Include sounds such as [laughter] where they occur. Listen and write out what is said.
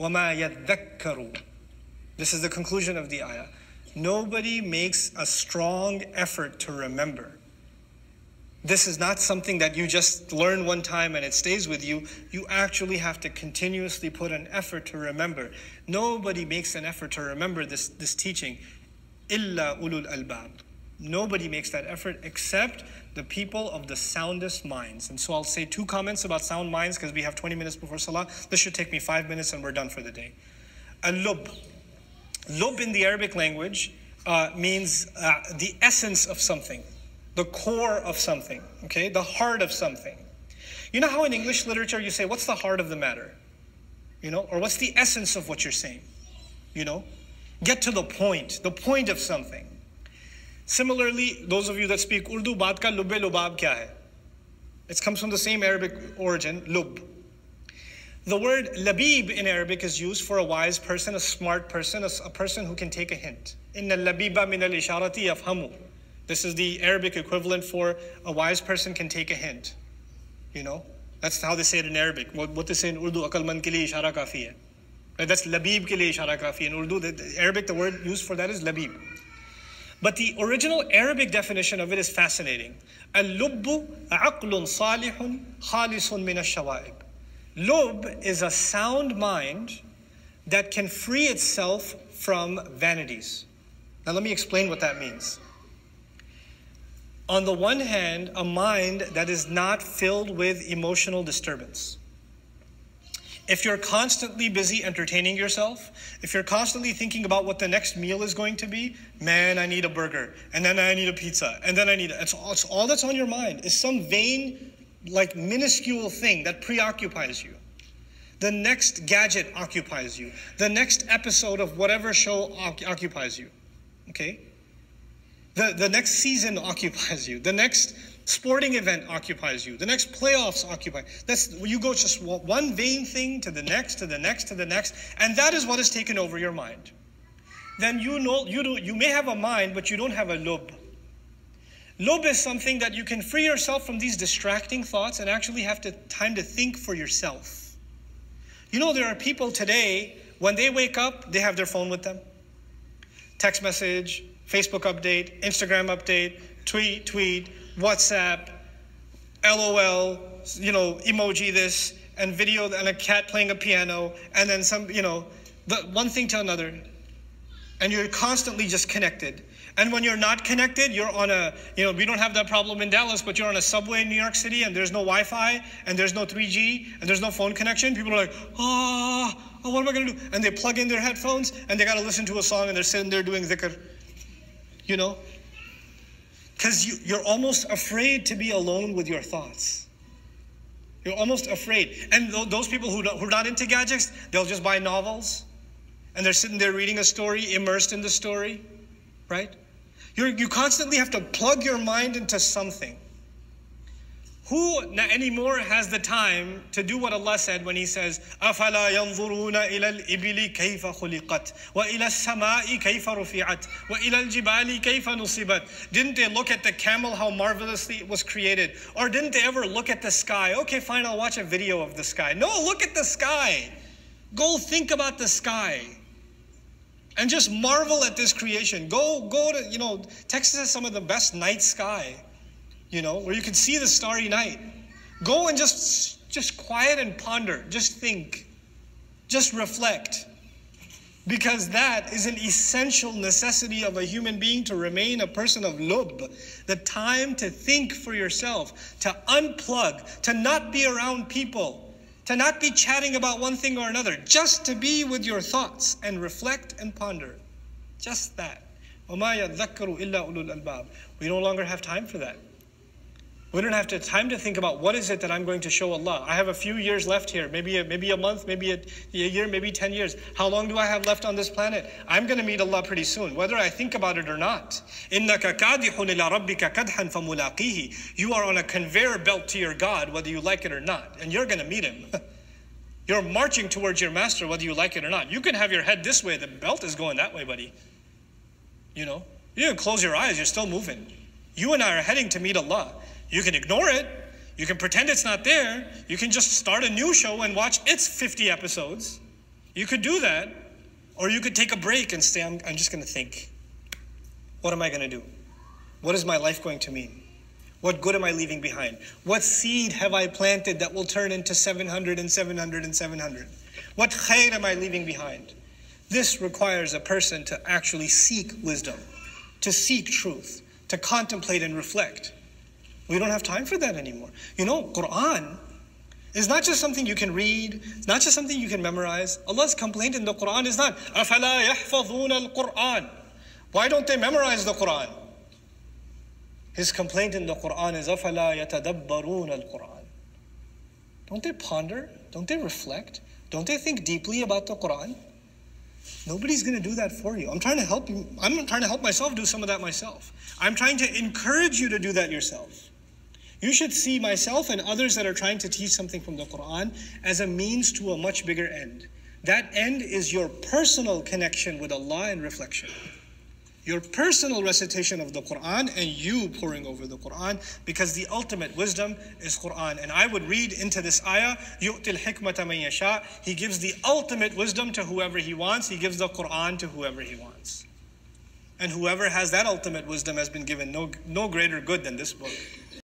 وَمَا يَذَّكَّرُ This is the conclusion of the ayah. Nobody makes a strong effort to remember. This is not something that you just learn one time and it stays with you. You actually have to continuously put an effort to remember. Nobody makes an effort to remember this, this teaching. Illa ulul albab. Nobody makes that effort except the people of the soundest minds. And so I'll say two comments about sound minds because we have 20 minutes before Salah. This should take me five minutes and we're done for the day. Al-lub. Lub in the Arabic language uh, means uh, the essence of something, the core of something, okay, the heart of something. You know how in English literature you say, what's the heart of the matter? You know, or what's the essence of what you're saying? You know, get to the point, the point of something. Similarly, those of you that speak Urdu, baat ka lubbe lubab kya hai? It comes from the same Arabic origin, lub. The word labib in Arabic is used for a wise person, a smart person, a, a person who can take a hint. Inna labiba min al isharati yafhamu. This is the Arabic equivalent for a wise person can take a hint. You know, that's how they say it in Arabic. What, what they say in Urdu, akal man ke liye ishara kafi hai. That's labib ke liye ishara kafi. In Urdu, the, the Arabic, the word used for that is labib. But the original Arabic definition of it is fascinating. Al-lubbu aqlun salihun khalisun min. Lub is a sound mind that can free itself from vanities. Now, let me explain what that means. On the one hand, a mind that is not filled with emotional disturbance. If you're constantly busy entertaining yourself, if you're constantly thinking about what the next meal is going to be, man, I need a burger, and then I need a pizza, and then I need, it's all, it's all that's on your mind is some vain like minuscule thing that preoccupies you. The next gadget occupies you. The next episode of whatever show occupies you. Okay? The, the next season [laughs] occupies you. The next sporting event occupies you. The next playoffs occupy. That's you go just one vain thing to the next, to the next, to the next, and that is what has taken over your mind. Then you know you do you may have a mind, but you don't have a lub. Lub is something that you can free yourself from these distracting thoughts and actually have to, time to think for yourself. You know, there are people today, when they wake up, they have their phone with them. Text message, Facebook update, Instagram update, tweet, tweet, WhatsApp, LOL, you know, emoji this, and video and a cat playing a piano, and then some, you know, the one thing to another. And you're constantly just connected. And when you're not connected, you're on a, you know, we don't have that problem in Dallas, but you're on a subway in New York City and there's no Wi Fi and there's no 3G and there's no phone connection. People are like, oh, oh what am I going to do? And they plug in their headphones and they got to listen to a song and they're sitting there doing dhikr. You know? Because you, you're almost afraid to be alone with your thoughts. You're almost afraid. And th- those people who, who are not into gadgets, they'll just buy novels and they're sitting there reading a story, immersed in the story, right? You're, you constantly have to plug your mind into something. Who anymore has the time to do what Allah said when He says, أَفَلَا يَنظُرُونَ إِلَى الْإِبِلِ كَيْفَ خُلِقَتْ وَإِلَى السَّمَاءِ كَيْفَ رُفِعَتْ وَإِلَى الْجِبَالِ كَيْفَ نُصِبَتْ Didn't they look at the camel, how marvelously it was created? Or didn't they ever look at the sky? Okay, fine, I'll watch a video of the sky. No, look at the sky. Go think about the sky and just marvel at this creation. Go, go to, you know, Texas has some of the best night sky, you know, where you can see the starry night. Go and just, just quiet and ponder. Just think. Just reflect. Because that is an essential necessity of a human being to remain a person of lub. The time to think for yourself, to unplug, to not be around people to not be chatting about one thing or another, just to be with your thoughts and reflect and ponder. Just that. We no longer have time for that. We don't have to, time to think about what is it that I'm going to show Allah. I have a few years left here, maybe a, maybe a month, maybe a, a year, maybe 10 years. How long do I have left on this planet? I'm going to meet Allah pretty soon, whether I think about it or not. You are on a conveyor belt to your God, whether you like it or not, and you're going to meet Him. [laughs] You're marching towards your master, whether you like it or not. You can have your head this way, the belt is going that way, buddy. You know, you can close your eyes, you're still moving. You and I are heading to meet Allah. You can ignore it. You can pretend it's not there. You can just start a new show and watch its 50 episodes. You could do that, or you could take a break and say, I'm, I'm just going to think. What am I going to do? What is my life going to mean? What good am I leaving behind? What seed have I planted that will turn into 700 and 700 and 700? What khair am I leaving behind? This requires a person to actually seek wisdom, to seek truth, to contemplate and reflect. We don't have time for that anymore. You know, Quran is not just something you can read, it's not just something you can memorize. Allah's complaint in the Quran is not, أَفَلَا يَحْفَظُونَ الْقُرْآنِ Why don't they memorize the Quran? His complaint in the Quran is أَفَلَا يَتَدَبَّرُونَ الْقُرْآنِ Don't they ponder? Don't they reflect? Don't they think deeply about the Quran? Nobody's going to do that for you. I'm trying to help you. I'm trying to help myself do some of that myself. I'm trying to encourage you to do that yourself. You should see myself and others that are trying to teach something from the Quran as a means to a much bigger end. That end is your personal connection with Allah and reflection. Your personal recitation of the Quran and you poring over the Quran because the ultimate wisdom is Quran. And I would read into this ayah, يُؤْتِ الْحِكْمَةَ مَنْ يَشَاءُ He gives the ultimate wisdom to whoever he wants. He gives the Quran to whoever he wants. And whoever has that ultimate wisdom has been given no, no greater good than this book.